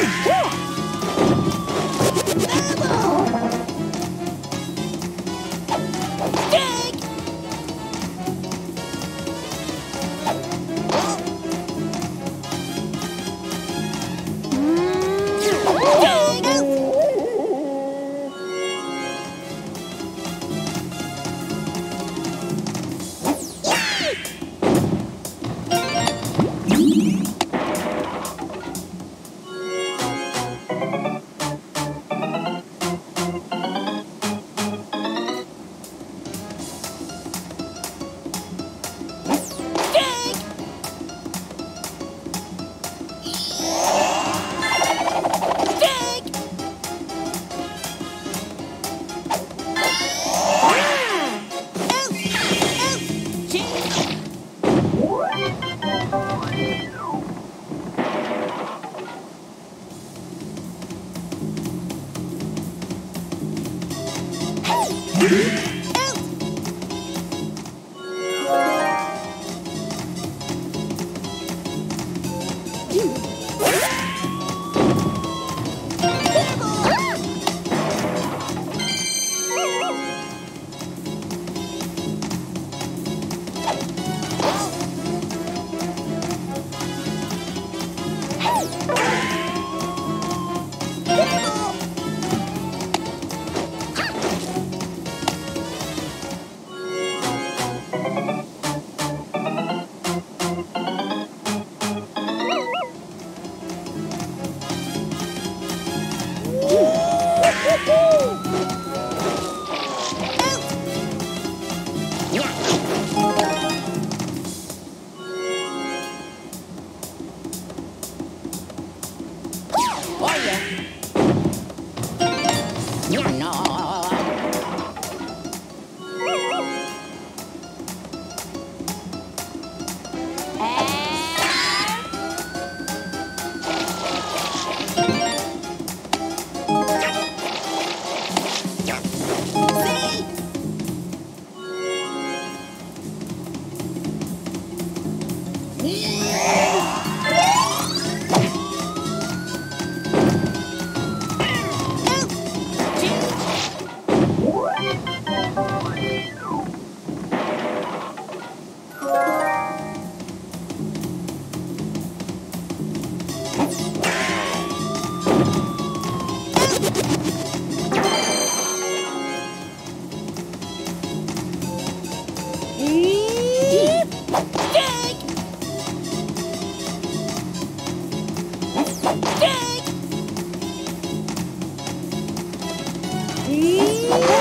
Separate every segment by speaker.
Speaker 1: Woo! Yeah. E...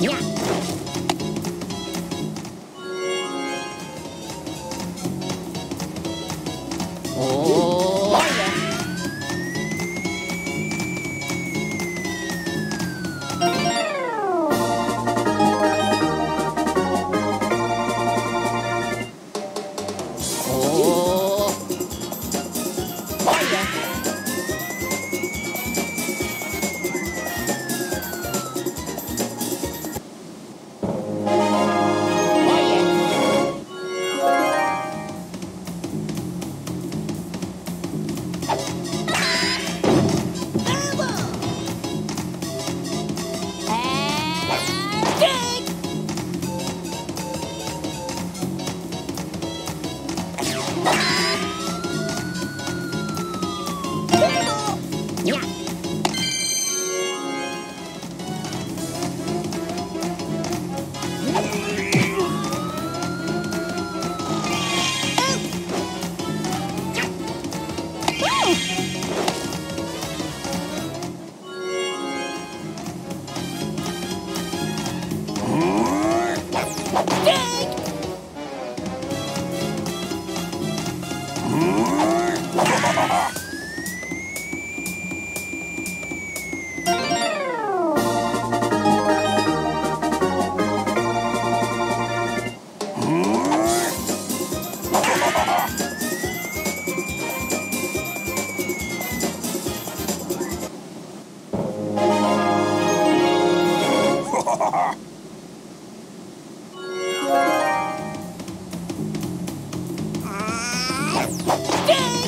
Speaker 1: Yeah. Dang!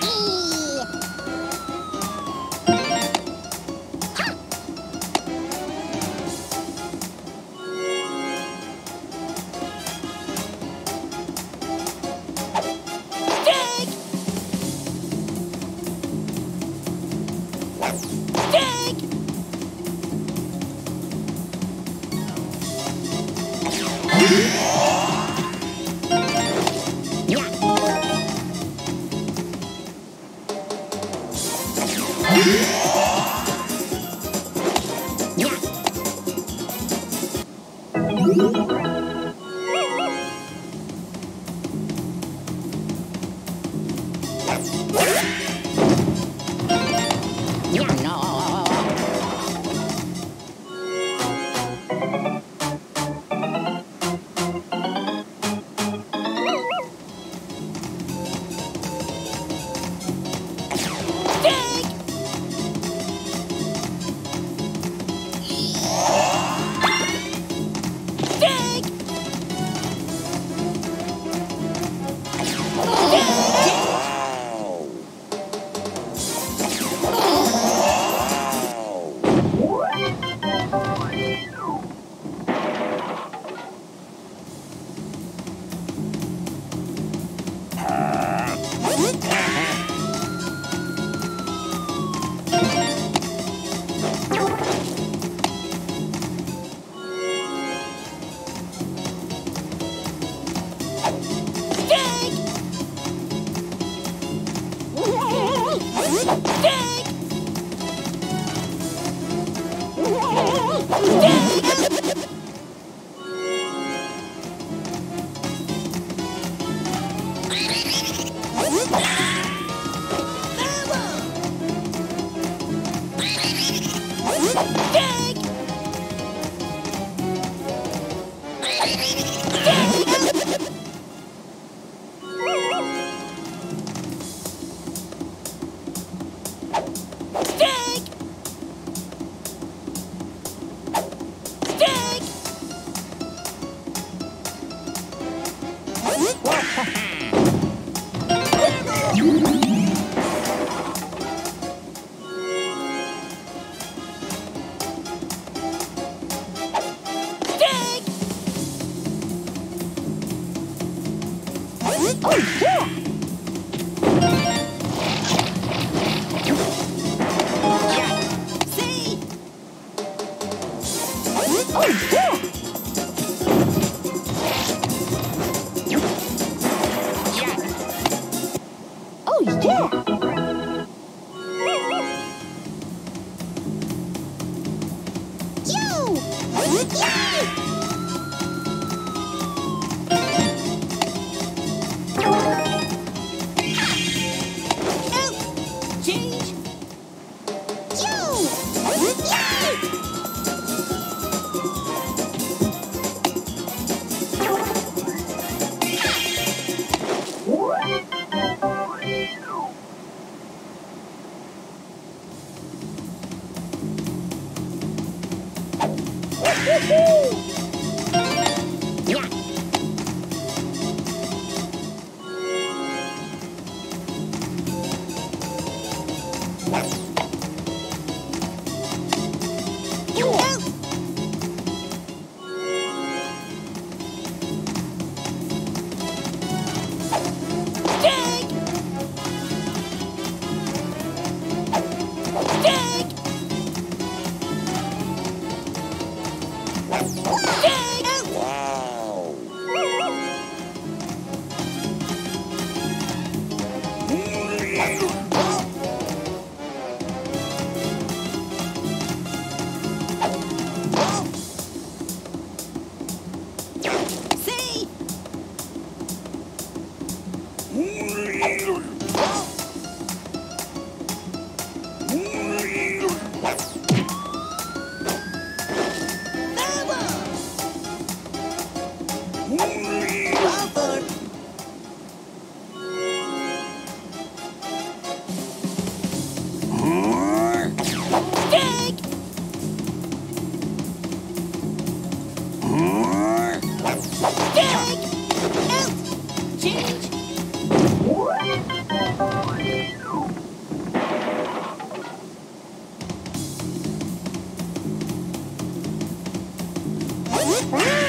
Speaker 1: Hee! Yeah! Wow.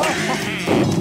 Speaker 1: Oh!